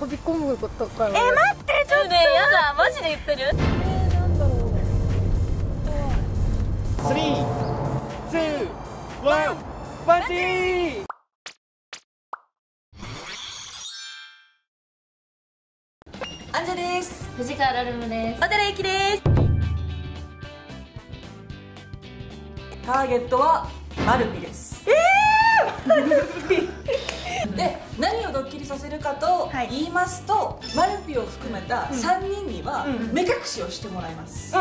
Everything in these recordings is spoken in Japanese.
飛び込むことかえ待ってちょっと。ねやだマジで言ってる？えなんだろう。スリー、ツー、ワン、パンチーアンジェです。藤川ラルムです。渡良ゆきです。ターゲットはマルピです。で 何をドッキリさせるかと言いますと、マルピを含めた3人には目隠しをしてもらいます、で、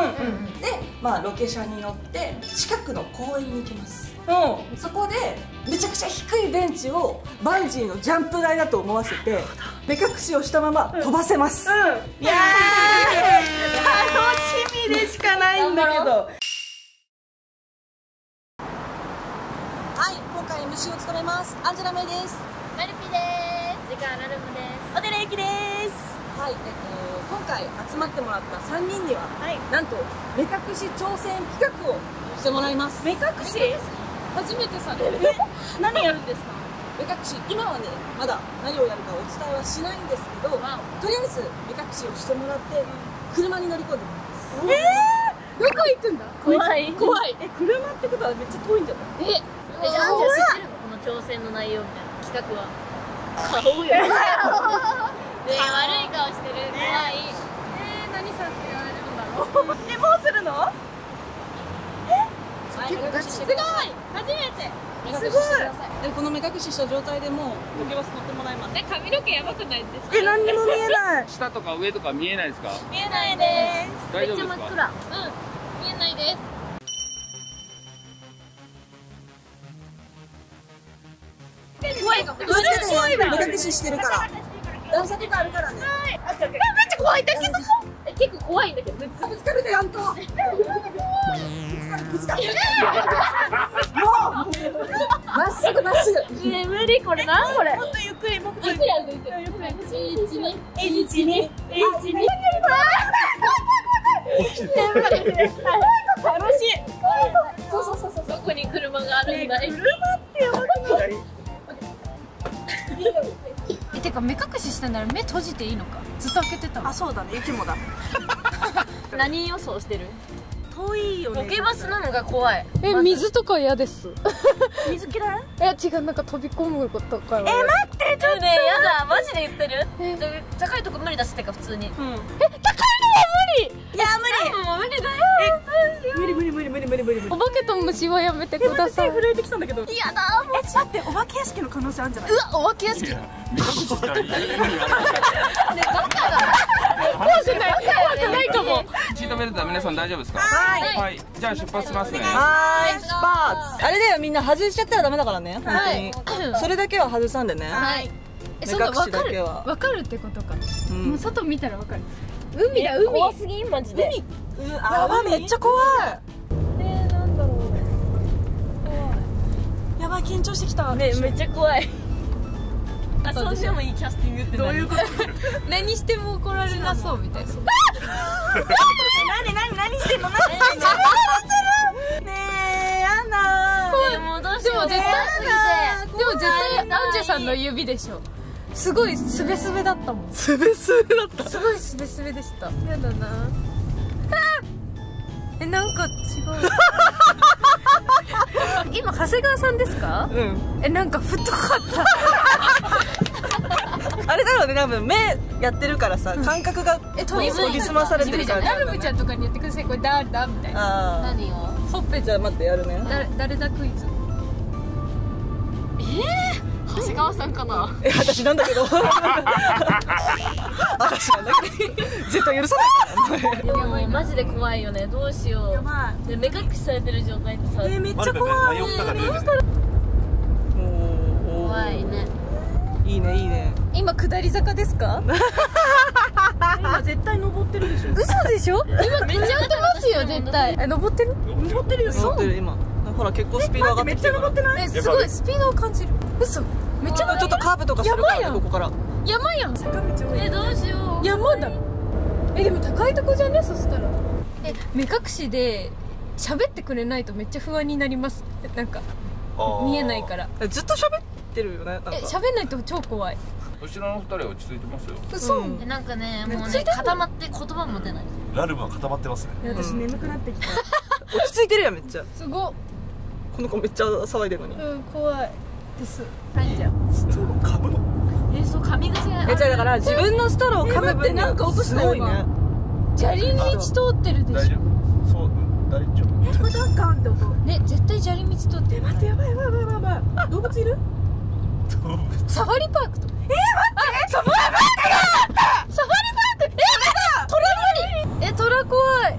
まあ、ロケ車に乗って近くの公園に行きます。そこでめちゃくちゃ低いベンチをバンジーのジャンプ台だと思わせて目隠しをしたまま飛ばせます、いやー楽しみでしかないんだけど。はい今回 MC を務めます。アンジェラメイですラルムです。渡良ゆきです。はい、えー、今回集まってもらった3人には、なんと目隠し挑戦企画をしてもらいます。目隠し？初めてされる。何やるんですか？目隠し。今はねまだ何をやるかお伝えはしないんですけどとりあえず目隠しをしてもらって車に乗り込んでもらいますどこ行くんだ？怖い。怖い。え車ってことはめっちゃ遠いんじゃない？ええじゃあ知ってるの？この挑戦の内容みたいな企画は顔よ。ねえ悪い顔してる。怖い。えー、何させられるんだろう。えもうするの？結構ガチすごい。初めて。すごい。でこの目隠しした状態でもうロケバス乗ってもらいますえ髪の毛やばくないですか？え何にも見えない。下とか上とか見えないですか？見えないです。大丈夫ですか？うん。見えないですかも気をつけてね目隠ししてるから段差とかあるから。ねめっちゃ怖い。だけどえ結構怖いんだけどぶつかるでやんとぶつかるぶつかるもうまっすぐまっすぐえ無理これなんこれもっとゆっくりもっとゆっくりやるゆっくりゆっくり一二一二一二楽しいそうそうそうそうどこに車があるんだええてか目隠ししてんなら目閉じていいのか？ずっと開けてたあそうだね。雪もだ。何予想してる？遠いよね。ロケバスなのが怖い。え水とか嫌です。水嫌い？いや違うなんか飛び込むことかえ待えちょっと。ねやだ。マジで言ってる？高いとこ無理だしってか普通に。うん。いや無理。もう無理だよ。無理無理無理無理無理無理お化けと虫はやめてください。手震えてきたんだけど嫌だもうえ待ってお化け屋敷の可能性あるんじゃない？うわお化け屋敷。いや目隠ししたらねバカだ怖くない怖くないかもシートベルトは皆さん大丈夫ですかはいはいじゃあ出発しますねはーいスパーツあれだよみんな外しちゃったらダメだからね本当にそれだけは外さんでねはいえそんな目隠しわかるだけはわかるってことかうもうん外見たらわかる海だ海。怖すぎんマジで。やばめっちゃ怖い。えー、なんだろう。やばい緊張してきた。ねめっちゃ怖い。あそうしてもいいキャスティングってどういうこと？何しても怒られなそうみたいな。何何何してんの？何してんの？ねえやだでもどうしよう。でも絶対怖すぎてでも絶対アンジェさんの指でしょすごいスベスベだったもん。すべすべだった。すごいスベスベでした。やだな。えなんか違う。今長谷川さんですか？うん。えなんか太かった。あれだろうね多分目やってるからさ感覚がえ研ぎ澄まされてるから。ラルムちゃんとかに言ってください。これ誰だみたいな。あ何を？ほっぺじゃあ待ってやるね。誰誰だクイズ？長谷川さんかな？え私なんだけど。私なんだけど。絶対許さないから。でもマジで怖いよね。どうしよう。ばで目隠しされてる状態でさ。えめっちゃ怖い。お怖い。ね。いいねいいね。今下り坂ですか？今絶対登ってるでしょ。嘘でしょ？今めっちゃやってますよ絶対。え登ってる？登ってるよ。登ってる今。ほら結構スピード上がってきてるから。めっちゃ登ってない？えすごい。スピードを感じる。嘘めっちゃちょっとカーブとかするからここから。山やん。坂道多えどうしよう。山だ。えでも高いとこじゃね？そしたら。え目隠しで喋ってくれないとめっちゃ不安になります。なんか見えないから。ずっと喋ってるよね？なんか。え喋んないと超怖い。後ろの二人は落ち着いてますよ。そう、えなんかねもうね固まって言葉も出ない。ラルムは固まってますね。私眠くなってきた。落ち着いてるやんめっちゃ。すごっ。この子めっちゃ騒いでるのに。うん怖いです。はいじゃあ噛むの？えそう髪癖えじゃあだから自分のストローを噛むってなんか落とすごいね。砂利道通ってるでし大丈夫。そううん大丈夫。えこれダンカンって音ょね絶対砂利道通ってる待ってやばいやばいやばいやばい。あ動物いる？動物。サファリパークとえー、待ってサファリパークサファリパークえトラ無理えトラ怖い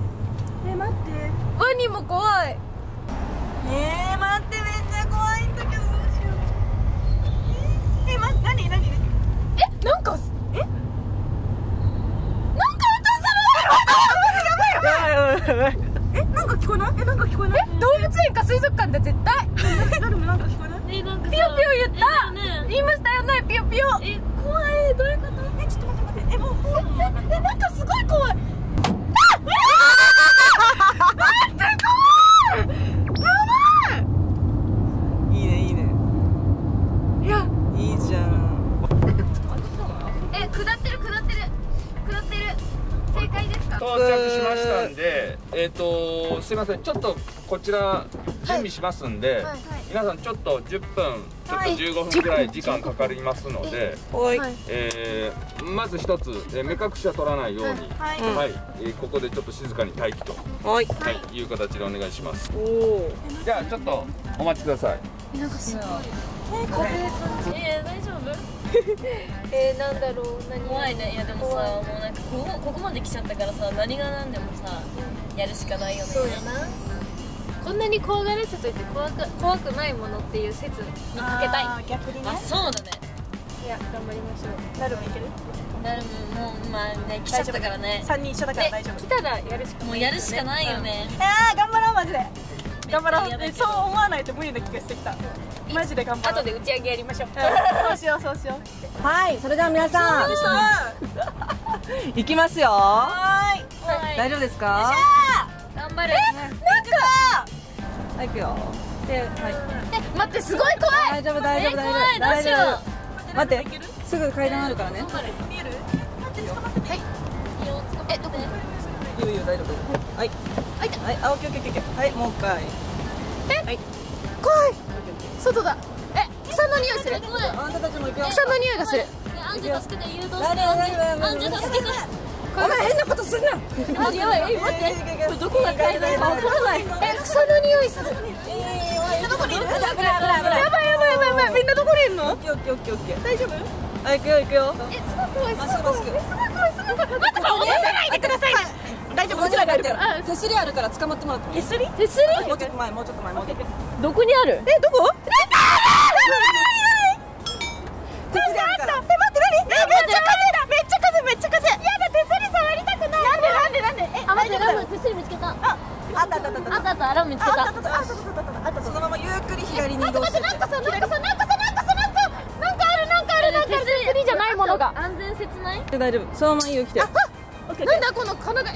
え待って。ワニも怖い。えー、待ってめっちゃ怖いんだけどどうしようえー、待って何何えなんかえ？なんかやばいやばいやばい。え？なんか聞こえない？え？なんか聞こえない？動物園か水族館だ絶対。え？なるもなんか聞こえないえなんかさピヨピヨ言った？言いましたよねピヨピヨ。え怖いどういうこと？えちょっと待って待って。えもうえなんかすごい怖いんでえっ、とすいませんちょっとこちら準備しますんで、はい。皆さんちょっと10分ちょっと15分くらい時間かかりますので、はい。えーまず一つ、えー目隠しは取らないようにはい。はい、えーここでちょっと静かに待機と、はい。はい、いう形でお願いします。じゃあちょっとお待ちください。なんかすごいえ大丈夫？えー、なんだろう？何怖いね。いやでもさもうなんかここここまで来ちゃったからさ何が何でもさやるしかないよね。そうやな。こんなに怖がらせといて怖く怖くないものっていう説にかけたい。あー逆にね。あそうだね。いや頑張りましょう。なるもいける？なるもうまあね来ちゃったからね。三人一緒だから大丈夫。来たらやるしかないもうやるしかないよね。あー頑張ろうマジで頑張ろう。そう思わないと無理な気がしてきた。マジで頑張ろう。後で打ち上げやりましょう。うん。そうしようそうしよう。はいそれでは皆さん。いきますよ。ははい。大丈夫ですか？頑張る。はいいくよ。ではい。え待ってすごい怖い。大丈夫大丈夫え大丈夫。大丈しよ夫。待ってすぐ階段あるからね。見える？い。い。よ捕まって。えどこ？いいよいいよ大丈夫。はいはいあオッケーオッケーオッケーはいもう一回。はい。怖い。外だ。え草の匂いする。あんたたちも行くよ草の匂いがする。ねアンジェ助けて誘導してアンジェ助けてお前変なことすんな。マジやばい。え待って。これどこが階段かわからない。え草の匂いする。みんなどこにいるやばいやばいやばいやばいみんなどこにいるの？オッケーオッケーオッケー。オッケー大丈夫？はい行くよ行くよ。えすごい怖いすごい怖い。すごい怖い待って落とさないでください大丈夫こちらがやってる手すりあるから捕まってもらって。手すり？手すり？もうちょっと前もうちょっと前もうちょっと。前どこにある？えどこ？手すりあるから。え待って何えめっちゃ風だめっちゃ風めっちゃ風。やだ手すり触りたくない。なんでなんでなんで？えあ待ってラム手すり見つけた。あああったあったあった。あったあったラム見つけた。あったあったあったそのままゆっくり左に移動してなんかさなんかさなんかさなんかさなんかなんかあるなんかあるなんかある手すりじゃないものが安全説ない大丈夫そのままいいよ来てなんだこの金が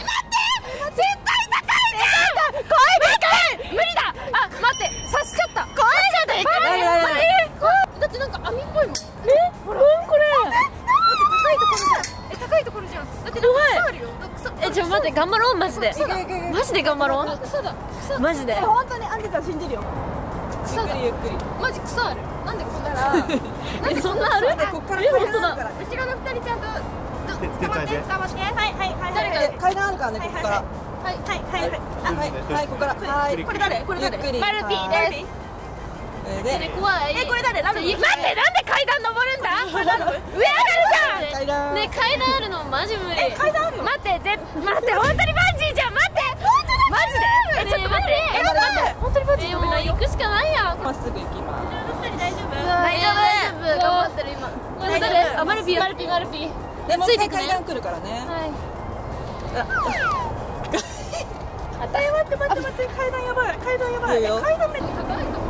頑張ろうマジで。マジで頑張ろあ草だ。草うマジで。本当にアンデさん信じるよ。草だ。ゆっくりゆっくり。マジ草ある。なんでこんな なんでそんなある？でこっからえ階本当だ。後ろの二人ちゃんと手手伝えて頑張ってはいはいはい誰がで？階段あるからねここから。はいはいはいはいあはいはいここからはいこれ誰これ誰マルピーですすで怖い。えこれ誰？ラム。待ってなんで階段登るんだ？上上がるじゃん。階段。ね階段あるのマジ無理。え階段あるの？待ってぜ待って本当にバンジーじゃん。待って。マジで？えちょっと待って。え待って。本当にバンジーえもう行くしかないやん。まっすぐ行きます。大丈夫。頑張ってる今。これ誰あマルピーマルピーマルピー。でも階段来るからね。はい。え待って待って待って。階段やばい。階段やばい。よ。階段めっちゃ高いとこ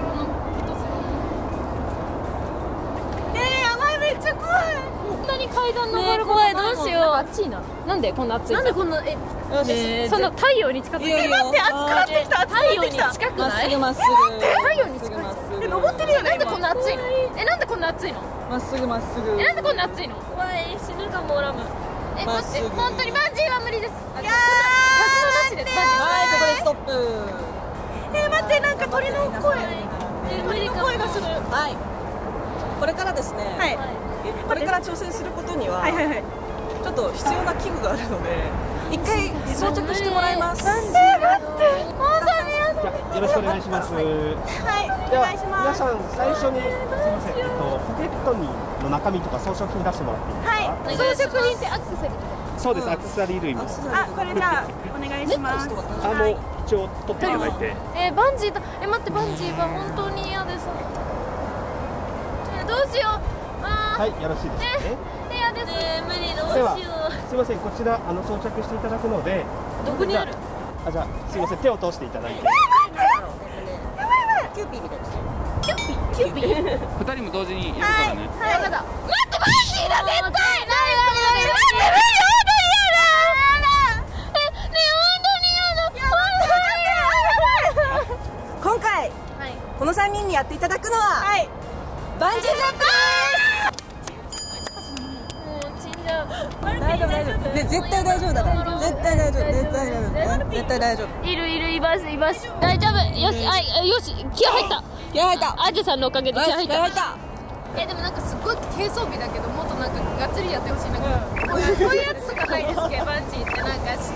こんなに階段登るね怖い。どうしよう。暑いな。なんでこんな暑いなんでこんなえよしその太陽に近づいてえ待って暑くなってきた暑くな太陽にってきた。近くまっないすぐまっすぐ太陽にまっすぐまっすぐえ登ってるよねなんでこんな暑いの？えなんでこんな暑いの？まっすぐまっすぐ。えなんでこんな暑いの？怖い。死ぬかもラムえ待って本当にバンジーは無理です。あいや活動なしです。バンジー。はいここでストップ。えー、待ってなんか鳥の声。え無理かも声がする。はい。これからですね、はいこれから挑戦することには、はいはいはい。ちょっと必要な器具があるので一回装着してもらいます。じゃあよろしくお願いします。はいではお願いします。皆さん最初にすみません、えっとポケットにの中身とか装飾品出してもらっていいですか？はい。装飾品ってアクセサリー？そうです、アクセサリー類も。あこれじゃあお願いします。あの一応取っていただいて。えーバンジーだえ待ってバンジーは本当に嫌です。えーどうしよう。あはい、よろしいですね。ー嫌ですえー無理どうしようすみません、こちらあの装着していただくので。どこにある？ああ、じゃあすみません、手を通していただいて。キューピーみたいですキューピー二人も同時にやるからねはいやだ待ってバンジーだ絶対この3人にやっていただくのははいバンジージャンプ大丈夫大丈夫。ね絶対大丈夫だから。絶対大丈夫絶対大丈夫。絶対大丈夫いるいるいますいます。大丈夫よしあいよし気合入った。気合入った。アジェさんのおかげで気合入った。入った。えでもなんかすっごい軽装備だけどもっとなんかがっつりやってほしい。なんかこういうやつとかないですけどバンジーってなんかし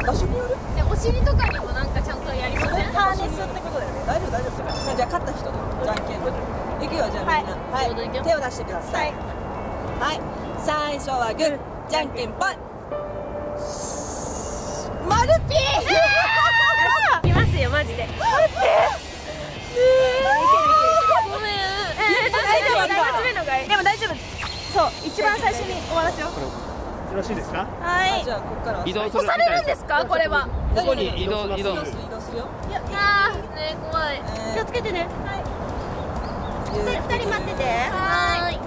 場所によるでお尻とかにもなんかちゃんとやりません？ハーネスってことだよね大丈夫大丈夫じゃあ勝った人でじゃんけんいくよじゃあみんな。はい、手を出してください。はい、最初はグーじゃんけんぽんマルピー！いますよマジで。ごめんえー、大丈夫一発目のがいいでも大丈夫そう一番最初に終わらせようよろしいですか。はいじゃあここからは移動する押されるんですかこれはここに移動移動移動する移動するよあーね怖い気をつけてねはい二人待っててはーい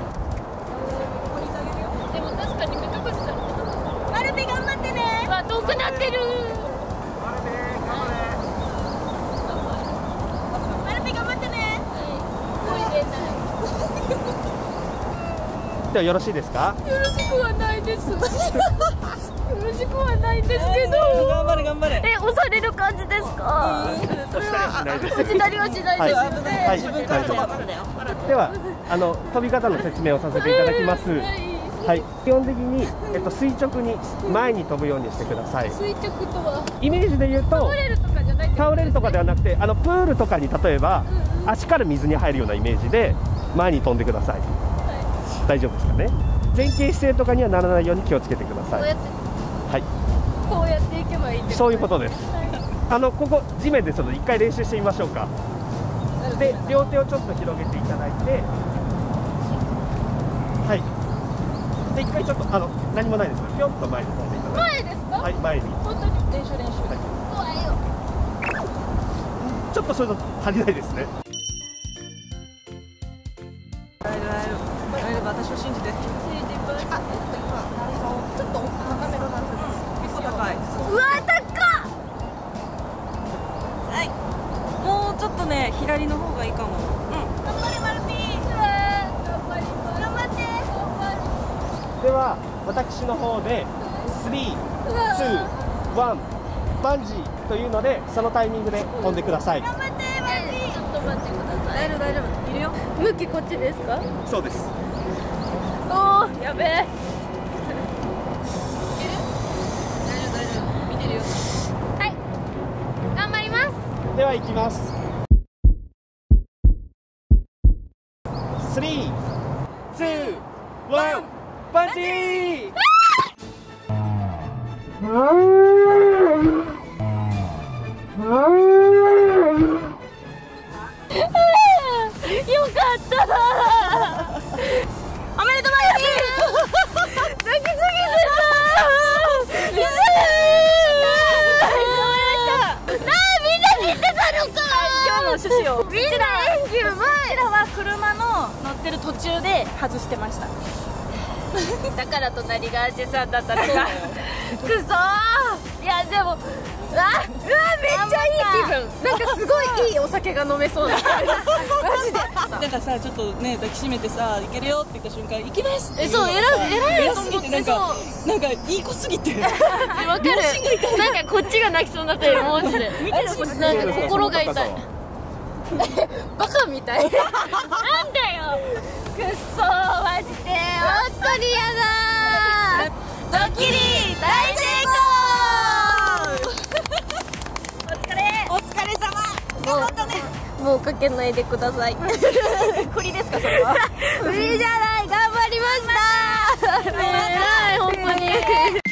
遠くなってる。ではよろしいですか？よろしくはないです。よろしくはないんですけど。頑張れ頑張れ。え押される感じですか？押したりはしないです。押したりはしないはい、ですよね。はい、自分から飛ば大丈夫すんだよ。では、あの飛び方の説明をさせていただきます。はい、基本的に、えっと、垂直に前に飛ぶようにしてください。垂直とは？イメージで言うと倒、れるとかじゃない倒れるとかではなくて、あのプールとかに例えば、足から水に入るようなイメージで前に飛んでください。大丈夫ですかね？前傾姿勢とかにはならないように気をつけてください。こうやってはい、こうやっていけばいいってそういうことです。あのここ地面でちょっと一回練習してみましょうか。で両手をちょっと広げていただいて、はい。で一回ちょっとあの何もないです。ぴょんと前に飛んでいただい前ですか？て、はい前に。本当に練習練習。怖いよ。ちょっとそれと足りないですね。大私を信じて。あちょっと高めのな結構高い。うわ高っ！はい。もうちょっとね左の方がいいかもうん頑張れマルピー頑張ります頑張って頑張では私の方で3、2、1バンジーというのでそのタイミングで飛んでください。ってマルピーちょっと待って。ください大丈夫大丈夫。いるよ。向きこっちですか？そうです。おおやべえ。大丈夫大丈夫。見てるよ。はい。頑張ります。では行きます。途中で外してましただから隣がアジェさんだったのか。くそわうわめっちゃいい。気分なんかすごいいいお酒が飲めそうな。マジで。なんかさちょっとね抱きしめてさ「いけるよ」って言った瞬間「行きます」ってえそう偉い偉い偉すぎてなんかなんかいい子すぎて。わかる。なんかこっちが泣きそうになったよマジで。なんか心が痛い。バカみたい。なんだよ。くっそーマジで。本当にやだー。ドッキリ大成功お疲れお疲れ様頑張ったねもうかけないでください。振りですかそれは。じゃない。頑張りました。偉い本当に